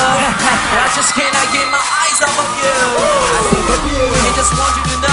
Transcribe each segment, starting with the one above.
love. I just cannot get my eyes off of you. I think of just want you to know.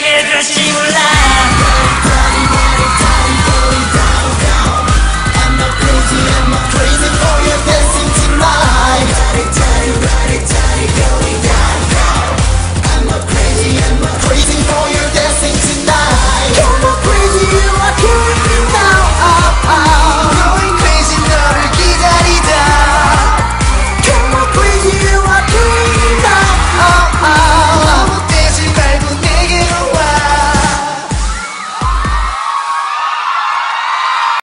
get your shoe light.